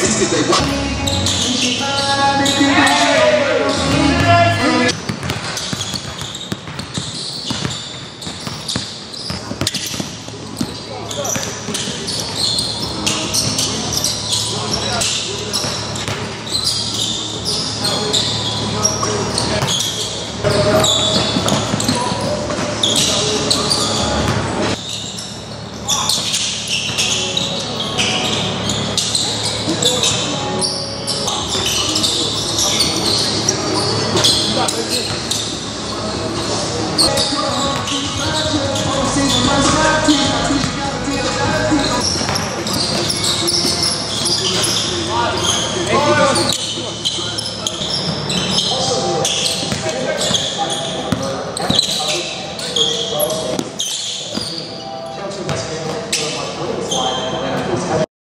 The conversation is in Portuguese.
This is a one. Thank